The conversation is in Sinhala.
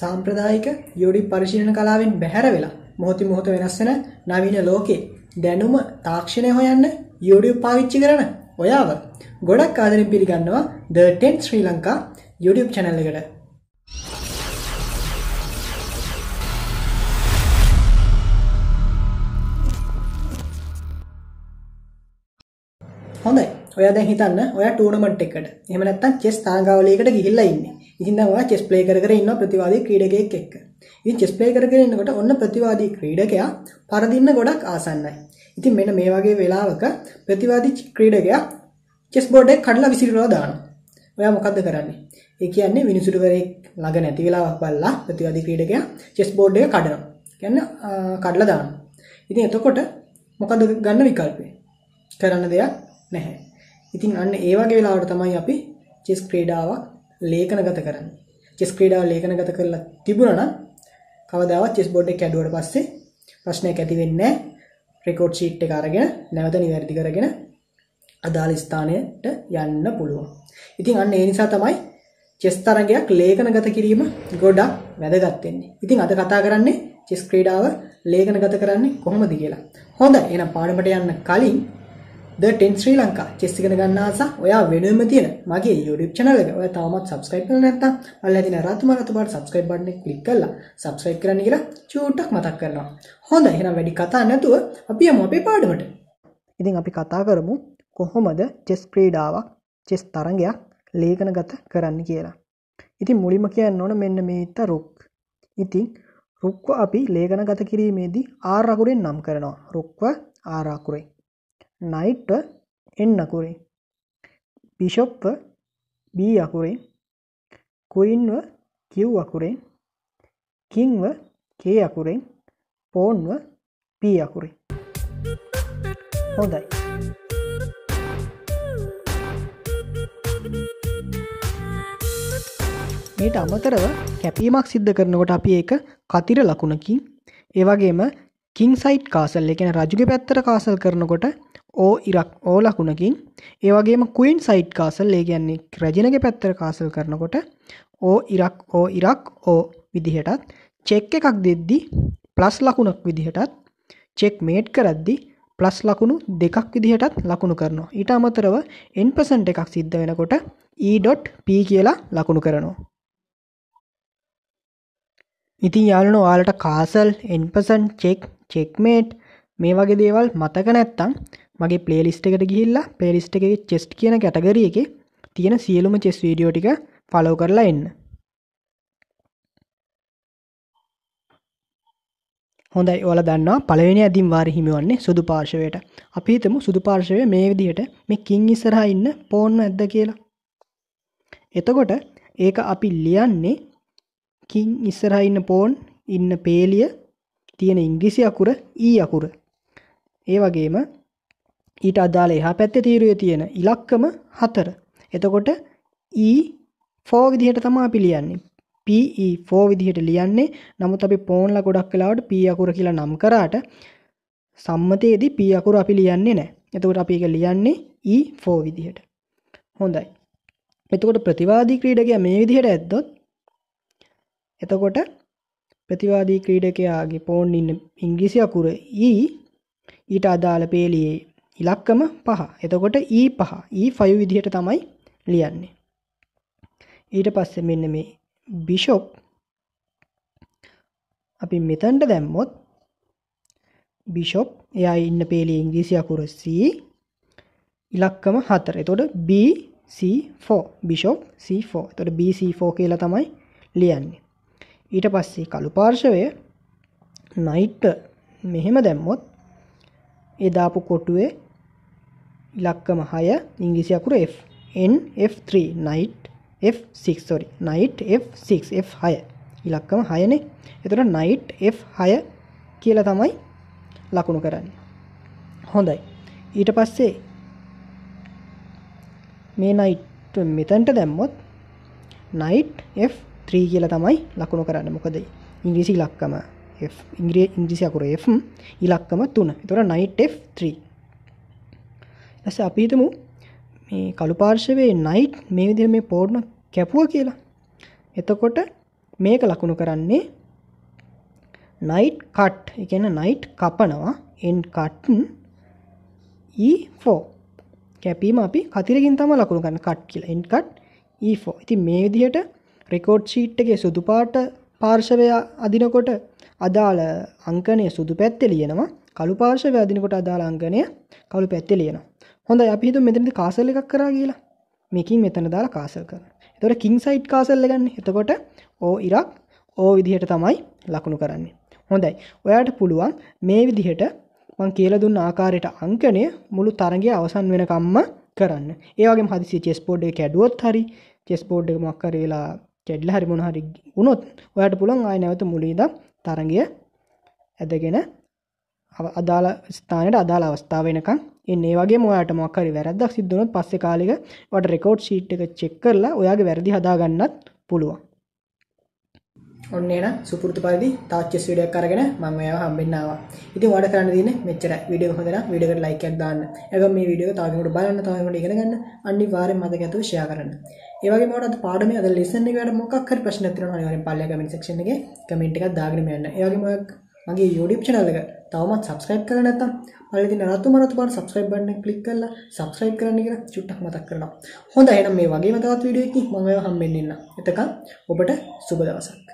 සාම්ප්‍රදායික YouTube පරිශීලන කලාවෙන් බැහැර වෙලා මොහොතින් මොහොත වෙනස් වෙන නවීන ලෝකේ දැනුම තාක්ෂණය හොයන්න YouTube පාවිච්චි කරන ඔයාව ගොඩක් ආදරෙන් පිළිගන්නවා The 10 Sri Lanka YouTube channel එකට. හොඳයි ඔයා දැන් හිතන්න ඔයා ටූර්නමන්ට් එකකට එහෙම නැත්නම් චෙස් තාඟාවලියකට ගිහිල්ලා ඉන්නේ. ඉතින් දැන් ඔයා චෙස් ප්ලේ කර කර ඉන්නවා ප්‍රතිවාදී ක්‍රීඩකයෙක් එක්ක. ඉතින් චෙස් ප්ලේ කර කර ඉන්නකොට ඔන්න ප්‍රතිවාදී ක්‍රීඩකයා පරදින්න ගොඩක් ආසන්නයි. ඉතින් මෙන්න මේ වගේ වෙලාවක ප්‍රතිවාදී ක්‍රීඩකයා චෙස් බෝඩ් එක කඩලා විසිරලා දානවා. ඔයා මොකද්ද කරන්නේ? ඒ කියන්නේ විනිසුරුවරයෙක් ළඟ නැති වෙලාවක් බලලා ප්‍රතිවාදී ක්‍රීඩකයා චෙස් බෝඩ් එක කඩනවා. කියන්නේ කඩලා දානවා. ඉතින් එතකොට මොකද ගන්න විකල්පය? කරන්න දෙයක් නැහැ. ඉතින් අන්න ඒ වගේ වෙලාවට තමයි අපි චෙස් ක්‍රීඩාවක් ලේඛනගත කරන්නේ. චෙස් ක්‍රීඩාව ලේඛනගත කරලා තිබුණා නම් කවදාවත් චෙස් බෝඩ් එක කැඩුවට පස්සේ ප්‍රශ්නයක් ඇති වෙන්නේ නැහැ. රෙකෝඩ් ෂීට් එක අරගෙන නැවත නිවැරදි කරගෙන අදාළ ස්ථානයට යන්න පුළුවන්. ඉතින් අන්න ඒ නිසා තමයි චෙස් තරගයක් ලේඛනගත කිරීම ගොඩක් වැදගත් වෙන්නේ. ඉතින් අද කතා කරන්නේ චෙස් ක්‍රීඩාව ලේඛනගත කරන්නේ කොහොමද කියලා. හොඳයි එහෙනම් පාඩමට යන්න කලින් The 10 ශ්‍රී ලංකා චෙස් ඉගෙන ගන්න ආස ඔයා වෙනුවෙන්ම තියෙන මගේ YouTube channel එක ඔයා තාමත් subscribe කරලා නැත්නම් අල්ල තියෙන රතු මරතු පාට subscribe button එක click කරලා subscribe කරන්න කියලා චූට්ටක් මතක් කරනවා. හොඳයි එහෙනම් වැඩි කතා නැතුව අපි යමු අපේ පාඩමට. ඉතින් අපි කතා කරමු කොහොමද චෙස් ක්‍රීඩාවක් චෙස් තරගයක් ලේඛනගත කරන්න කියලා. ඉතින් මුලින්ම කියන්න ඕන මෙන්න මේත රුක්. ඉතින් රුක්ව අපි ලේඛනගත කිරීමේදී ආර් අකුරෙන් නම් කරනවා. රුක්ව ආර් අකුරෙන්. නයිට්ව එන් අකුරේ බිෂොප්ව බී අකුරේ කුයින්ව කිව් අකුරෙන් කිංව කේ අකුරෙන් පෝන්ව පී අකුරේ හොඳයි. මේට අමතරව කැපීමක් සිද්ධ කරනකොට අපි ඒක කතිර ලකුණකින්. ඒවගේම කින් සයිට් කාසල් එකන රජුගේ පැත්තර කාසල් කරනකොට ඕ ඉරක් ඕ ලකුණකින්. ඒවගේම කුයින් සයිට් කාසල් ඒ කියන්නේ රජනගේ පැත්තර කාසල් කරනකොට ඕ ඉරක් ඕ ඉරක් ඕ විදිහටත් චෙක් එකක් දෙද්දි ප්ලස් ලකුණක් විදිහටත් චෙක් මේට් කරද්දි ප්ලස් ලකුණු දෙකක් විදිහටත් ලකුණු කරනවා. ඊට අමතරව එන්පසන්ට එකක් සිද්ධ වෙනකොට E.P කියලා ලකුණු කරනවා. ඉතින් යාලන ඔයාලට කාසල් එන්පසන් චෙක් චෙක්මේට් මේ වගේ දේවල් මතක නැත්තම් මගේ පලේලිස්ට එකට ගිහිල්ලා පේලිස්ට එක චෙස්ට් කියන කැටගරිය එක තියෙන සියලුම චෙස් වීඩියෝ ටික ෆලෝ කරලා එන්න. හොඳයි. ඔල දන්නවා පළවෙනි ඇදිම් වාර හිමිවන්නේ සුදු පාර්ශවයට. අපි හිතමු සුදු පාර්ශවය මේ විදිහට මේ කින් ඉස්සරහා ඉන්න පෝන්න ඇද්ද කියලා. එතකොට ඒක අපි ලියන්නේ කින් ඉස්සරහා ඉන්න පෝන් ඉන්න පේලිය තියෙන ඉංග්‍රිසි අකුර ඊ අකුර. ඒ වගේම ඊට අදාළ එහා පැත්තේ තීරුවේ තියෙන ඉලක්කම 4. එතකොට E4 විදිහට තමයි අපි ලියන්නේ. PE4 විදිහට ලියන්නේ. නමුත් අපි පෝන්ලා ගොඩක් වෙලාවට P අකුර කියලා නම් කරාට සම්මතයේදී P අකුර අපි ලියන්නේ නැහැ. එතකොට අපි ඒක ලියන්නේ E4 විදිහට. හොඳයි. එතකොට ප්‍රතිවාදී ක්‍රීඩකයා මේ විදිහට ඇද්දොත් එතකොට ප්‍රතිවාදී ක්‍රීඩකයාගේ පෝන් ඉන්න ඉංග්‍රීසි අකුර E ඊට අදාළ පේලියේ ඉලක්කම පහ. එතකොට ඊ පහ. E ඊ ෆයු විදිහට තමයි ලියන්නේ. ඊට පස්සෙ මෙන්න මේ බිෂොප් අපි මෙතන්ට දැම්මොත් බිෂොප් එයා ඉන්න පේලි ඉංග්‍රීසි අකුර C ඉලක්කම හතර. එතොට BC4 බිෂොප් C4 තොට BC4 කියලා තමයි ලියන්නේ. ඊට පස්සේ කළු පාර්ශවය නයිට්ට මෙහෙම දැම්මොත් එදාපු කොටුවේ ඉලක්කම හය ඉංග්‍රිසි අකුර F N F3 night F6 sorry night F6 F6 ඉලක්කම 6නේ. එතකොට night F6 කියලා තමයි ලකුණු කරන්නේ. හොඳයි. ඊට පස්සේ මේ night මෙතනට දැම්මොත් night F3 කියලා තමයි ලකුණු කරන්නේ. මොකද ඉංග්‍රීසි ඉලක්කම F. ඉංග්‍රීසි අකුර F. ඉලක්කම 3. එතකොට night F3 ඇස අපිහිතමු මේ කළු පාර්ශවයේ නයිට් මේ විදිහ මේ පෝර්ණ කැපුව කියලා. එතකොට මේක ලකුණු කරන්නේ නයිට් කට් එකන නයිට් කපනවා. එන් කට්න් E4 කැපීම අපි කතිරකින් තම ලකුණු ගන්න කට් කියලා. එන්කට් E4 ඉති මේ විදිහට රෙකෝඩ් ෂීට්ගේ සුදු පාට පාර්ශවය අදිනකොට අදාළ අංකනය සුදු පැත්තෙ ලියනවා. කළු පාර්ශවය අදිනකොට අදාළ අංකනය කළු පැත්තෙ ලියනවා. හොඳ අපිහිතු මෙතනදි කාසල් එකක් කරා කියලා. මේකින් මෙතන දාලා කාසල් කරන එතොට කින් සයිට් කාසල්ල ගන්න එතකොට ඕ ඉරක් ඕ විදිහට තමයි ලකුණු කරන්නේ. හොඳයි. ඔයාට පුළුවන් මේ විදිහට මං කියල දුන්න ආකාරයට අංකනය මුළු තරගේ අවසන් වෙනකම්ම කරන්න. ඒවගේ හදිසි චෙස්පෝඩ් එක කැඩුවොත් හරි චෙස්පෝඩ් එක මක්කර වෙලා කැඩ්ල හරි මොන හරි වුණොත් ඔයාට පුළන් ආය නැවත මුලීද තරගය ඇදගෙන අදාළ ස්ථානයට අදාළ අවස්ථාව වෙනකම් එන්නේ වගේ මොයාට මොක්කරි වැරද්දක් සිද්ධනොත් පස්සෙ කාලික වට රෙකෝඩ් ෂීට් එක චෙක් කරලා ඔයාගේ වැරදි හදාගන්නත් පුළුවන්. ඔන්නේන සුපුරතු පරිදි තාච්චස් විඩියක් කරගෙන මම ඔයාව හම්බෙන්නවා. ඉතින් ඔයාලට කරන්න තියෙන්නේ මෙච්චරයි. වීඩියෝ එක හොඳ නම් වීඩියෝ එකට ලයික් එකක් දාන්න. එගොම මේ වීඩියෝ එක තව කෙනෙකුට බලන්න තව කෙනෙකුට ඉගෙන ගන්න අනිවාර්යෙන් මතක ඇතුව ෂෙයා කරන්න. ඒ වගේම ඔයාලට අද පාඩමේ අද ලෙසන් එකේ වැඩ මොකක් හරි ප්‍රශ්නයක් තියෙනවා අනිවාර්යෙන් පල්ලෙහා කමෙන්ට් සෙක්ෂන් එකේ කමෙන්ට් එකක් දාගෙන යන්න. ඒ වගේම මගේ YouTube channel එක තවමත් subscribe කරලා නැත්නම් පල්ලේ තියෙන රතු මරතු පාට subscribe button එක click කරලා subscribe කරන්න කියලා චුට්ටක් මතක් කරනවා. හොඳයි එහෙනම් මේ වගේම තවත් වීඩියෝ එකකින් මම ඔයාව හම්බෙන්න ඉන්නම්. එතකන් ඔබට සුබ දවසක්.